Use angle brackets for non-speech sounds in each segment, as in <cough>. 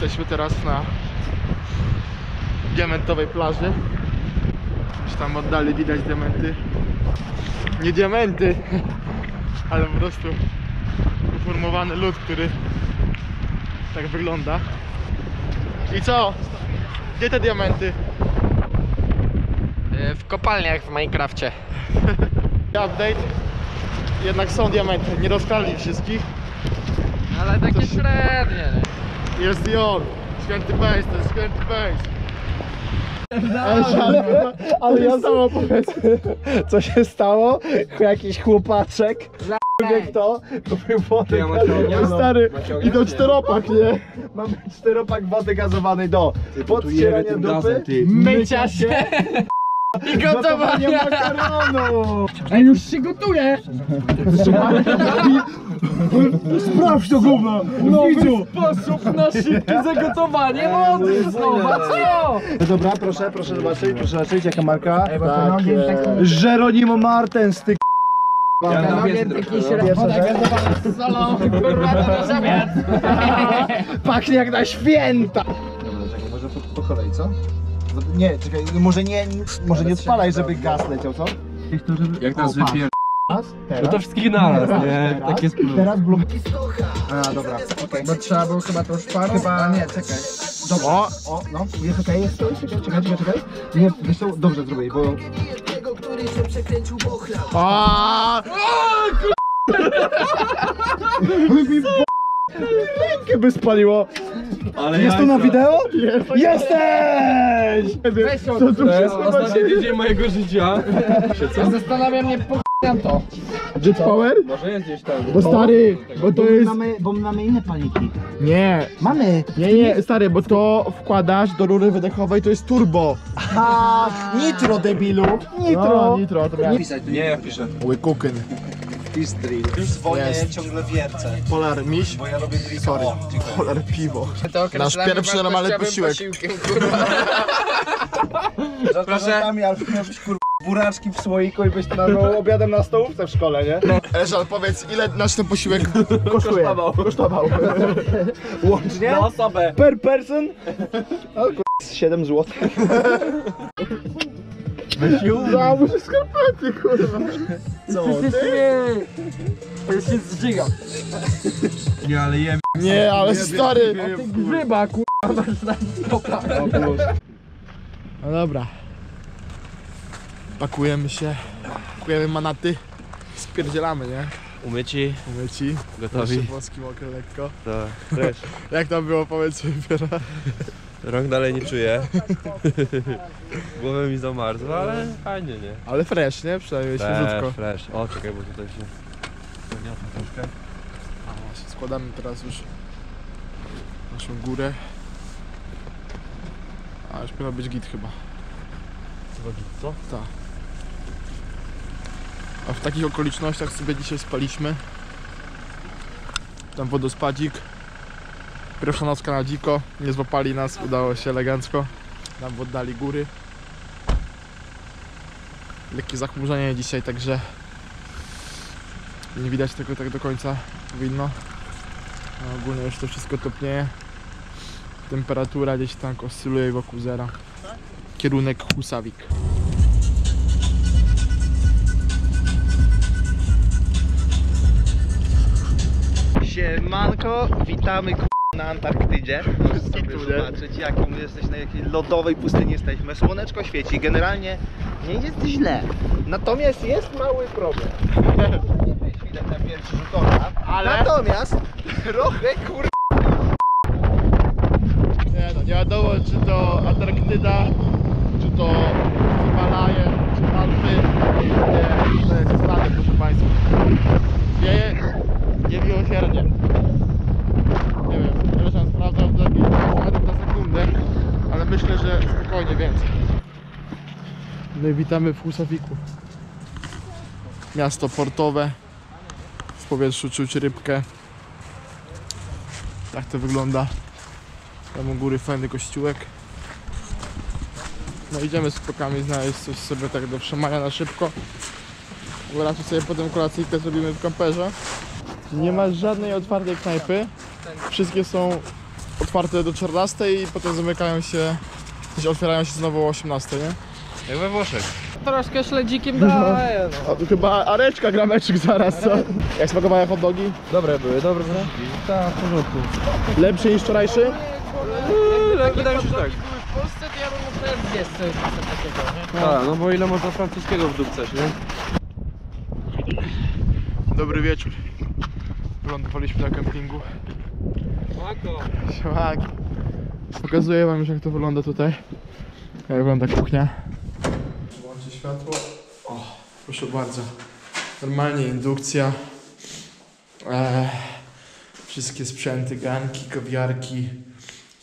Jesteśmy teraz na diamentowej plaży. Już tam oddali widać diamenty. Nie diamenty, <laughs> ale po prostu uformowany lód, który tak wygląda. I co? Gdzie te diamenty? E, W kopalniach w Minecrafcie. <laughs> Update. Jednak są diamenty, nie rozkrali wszystkich. Ale takie się- średnie. nie? Jest i on. Święty Bejs, to jest święty Bejs. Ale, ale, ale ja samo powiedz. Co się stało? Jakiś chłopaczek, wie kto, kupił wodę gazowaną. Stary, i to czteropak, nie? Mamy czteropak wody gazowanej do podcierania dupy, Mycia się i gotowania gotowania. makaronu. Ej, już się gotuje. Sprawdź to gówno, widzu. Sposób na szybkie zagotowanie. Zobacz co. Dobra, proszę, proszę zobaczyć, proszę zobaczyć jaka marka. Tak, jest. Geronimo Martens, ty to na. <laughs> Pachnie jak na święta. Dobra, czekaj, może po, po kolei, co? Nie, czekaj, może nie, może nie odpalaj, żeby gaz leciał, co? Jak nas wypier... Raz, No teraz, to wszystkich naraz, nie? teraz, Tak jest teraz blum. A, dobra, okej. Bo trzeba było chyba to szparę. Chyba, nie, czekaj. Dobra, o, o no, jest okej, jest to, czekaj, czekaj, czekaj, czekaj. Nie, wiesz co, dobrze zrobię, bo... A, <laughs> Jakie by spaliło? Ale Jest to na wideo? Jesteś! Weź co tu To się jest ostatni tydzień mojego życia. Zastanawia mnie po to. Jet Power? Może jest gdzieś tam. Bo stary, bo to my jest... mamy, bo my mamy inne palniki. Nie, Mamy! nie, nie, stary, bo to wkładasz do rury wydechowej, to jest turbo. A, nitro debilu! Nitro! No, nitro, to miałem. Nie, ja piszę. Łykukyn. Dzwonię Jest. ciągle wiercę, Polar miś. bo ja robię drifta. Sorry. O, dziękuję. Polar piwo. To określamy pierwszy normalny posiłek. posiłkiem, kurwa. <laughs> Proszę. ale miałbyś kurwa buraczki w słoiku i byś to nazwał obiadem na stołówce w szkole, nie? Elżal, powiedz, ile nasz ten posiłek <laughs> kosztuje? Kosztował. <laughs> Łącznie? Na osobę. Per person? O kurwa, 7 zł. Dałby się skarpety, kurwa. Co? To już się zżyga. Nie, ale jem. Nie, ale stary. Grzyba, kurwa, masz na stopach. No dobra. Pakujemy się. Pakujemy manaty. Spierdzielamy, nie? Umyci, Umyci. gotowi. Jeszcze włoski mokre lekko. Tak, też. <laughs> Jak tam było, powiedz sobie, Piera? Rąk dalej nie czuję. <laughs> Głowę mi zamarzła, ale fajnie, nie? Ale fresh, nie? Przynajmniej świeżutko. Fresh, fresh. O, czekaj, bo tutaj się... Pogniata troszkę. A, właśnie, składamy teraz już naszą górę. A już powinno być git chyba. Co? Tak. A w takich okolicznościach sobie dzisiaj spaliśmy. Tam wodospadzik. Pierwsza nocka na dziko. Nie złapali nas, udało się elegancko. Nam oddali góry. Lekkie zachmurzenie dzisiaj, także nie widać tego tak do końca powinno. No, ogólnie już to wszystko topnieje. Temperatura gdzieś tam oscyluje wokół zera. Kierunek Husawik. Siemanko, witamy k***, na Antarktydzie. Możesz sobie zobaczyć jaką jesteś na jakiej lodowej pustyni jesteśmy. Słoneczko świeci, generalnie nie jest źle. Natomiast jest mały problem. Nie być widać na pierwszy rzut oka. Ale- Natomiast trochę kur... Nie no, nie wiadomo czy to Antarktyda, czy to Himalaje, czy Alpy. Nie, to jest znane proszę Państwa. Wieje niemiłosiernie. Nie wiem, przepraszam, sprawdzam jakieś 5 metrów na sekundę, ale myślę, że spokojnie więcej. No i witamy w Husawiku. Miasto portowe. W powietrzu czuć rybkę. Tak to wygląda. Tam u góry fajny kościółek. No idziemy z krokami znaleźć coś sobie tak do wszamania na szybko. Bo raczej sobie potem kolacyjkę zrobimy w kamperze. Nie ma żadnej otwartej knajpy. Wszystkie są otwarte do 14 i potem zamykają się, w sensie otwierają się znowu o 18, nie? Jak we Włoszech. Troszkę śledzikiem daję, no. A tu chyba Areczka gra meczek zaraz, co? Jak smakowały hot dogi? Dobre były, dobre były. Tak, w porządku. Lepszy niż wczorajszy? Wydaje mi się, że tak. były w Polsce, to ja bym mógł nawet zjeść coś takiego, nie? Tak, no bo ile można francuskiego wdupcać, nie? Dobry wieczór. Wylądowaliśmy na kempingu. Siemaki. Pokazuję wam już jak to wygląda tutaj. Jak wygląda kuchnia. Włączę światło. O, proszę bardzo. Normalnie indukcja. Eee, wszystkie sprzęty, garnki, kawiarki,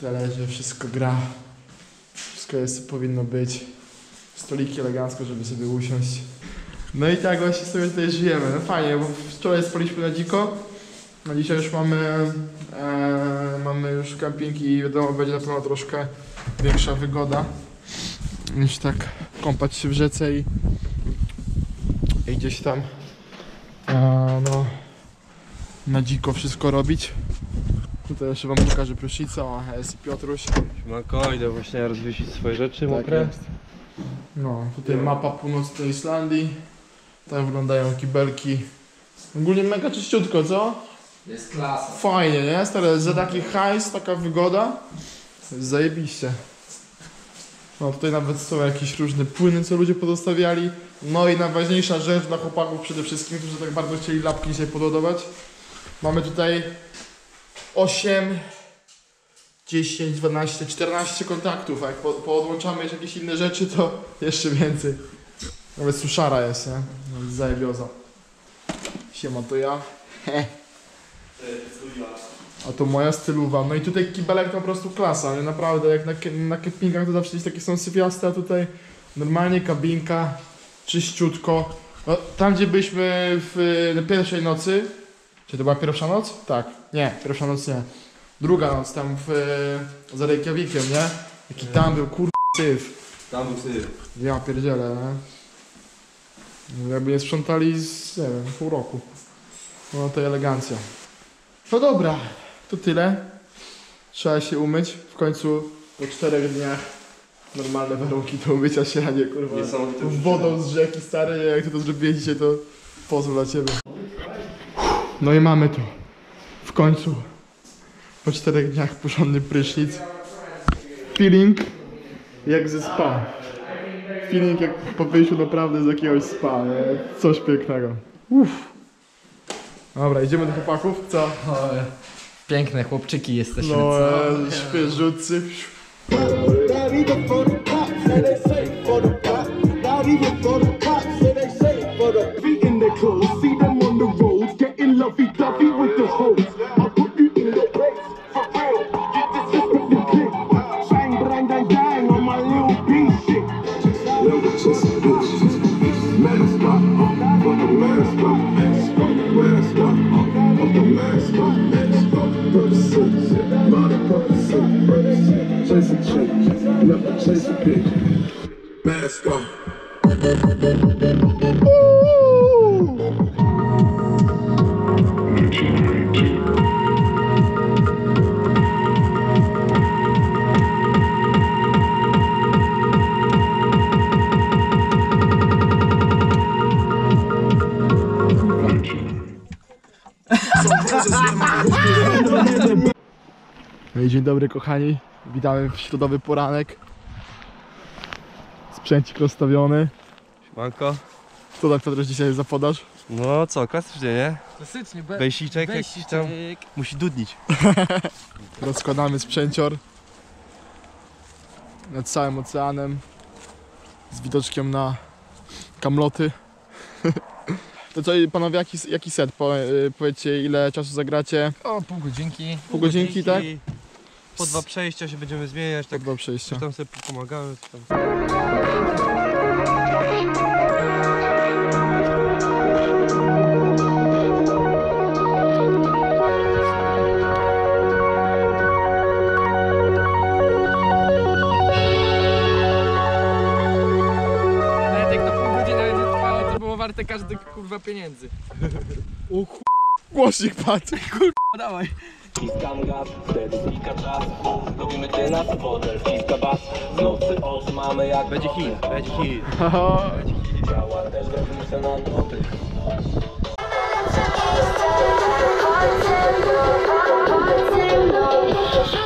talerze, wszystko gra. Wszystko jest co powinno być. Stoliki elegancko, żeby sobie usiąść. No i tak właśnie sobie tutaj żyjemy. No fajnie, bo wczoraj spaliśmy na dziko. No dzisiaj już mamy, e, mamy już kemping i wiadomo, będzie na pewno troszkę większa wygoda niż tak kąpać się w rzece i, i gdzieś tam e, no, na dziko wszystko robić. Tutaj jeszcze wam pokażę prysznicę, o jest i Piotruś. Manko, idę właśnie rozwiesić swoje rzeczy Tak mokre. jest. No, tutaj mapa północnej Islandii. Tam wyglądają kibelki. Ogólnie mega czyściutko, co? Jest klasa. Fajnie, nie? Stary, za taki hajs, taka wygoda. Zajebiście. No tutaj nawet są jakieś różne płyny, co ludzie pozostawiali. No i najważniejsza rzecz dla chłopaków przede wszystkim, którzy tak bardzo chcieli lapki dzisiaj podładować. Mamy tutaj 8, 10, 12, 14 kontaktów, a jak po, poodłączamy jeszcze jakieś inne rzeczy, to jeszcze więcej. Nawet suszara jest, nie? No, zajebioza. Siema, to ja. <laughs> A to moja stylowa. No i tutaj kibelek to po prostu klasa, nie? Naprawdę, jak na, na kempingach to zawsze gdzieś takie są sypiaste, a tutaj normalnie kabinka, czyściutko. No, tam gdzie byliśmy w na pierwszej nocy, czy to była pierwsza noc? Tak. Nie, pierwsza noc nie. Druga noc tam w, za Reykjavikiem, nie? Jaki tam był kur... syf. Tam był syf. Ja pierdzielę, nie? Jakby nie sprzątali z, nie wiem, pół roku. No to elegancja. No dobra, to tyle. Trzeba się umyć. W końcu po czterech dniach normalne warunki do umycia się, a nie kurwa Niesamowite wodą z rzeki stary, jak ty to zrobiłeś dzisiaj, to pozwól dla ciebie. No i mamy to. W końcu. Po czterech dniach porządny prysznic. Feeling jak ze spa. Feeling jak po wyjściu naprawdę z jakiegoś spa, nie? Coś pięknego. Uff. Dobra, idziemy do chłopaków, co? O, piękne chłopczyki jesteśmy, No, co? e, świeżucy. Chase a chick, never chase a bitch. Mask up. Dzień dobry kochani, witamy w środowy poranek. Sprzęcik rozstawiony. Manko. Co tam Piotr dzisiaj za podaż? No co, klasycznie, nie? Klasycznie, be- Bejsiczek jakiś tam. Musi dudnić. <laughs> Rozkładamy sprzęcior nad całym oceanem z widoczkiem na kamloty. <laughs> To co panowie, jaki, jaki set? Po, y, powiedzcie ile czasu zagracie? O, pół godzinki. Pół godzinki, tak? Po dwa przejścia się będziemy zmieniać, tak do przejścia. tam sobie pomagamy. Tam. Nawet jak to pół godziny będzie trwało, to było warte każdy kurwa pieniędzy. Głośnik padł. Dawaj. Wciskam gaz, wtedy znika czas Robimy ty nas fotel, wciska bas Z nocy oczy mamy jak Będzie hit, będzie hit Będzie hit Działa też grafice na noty Thank.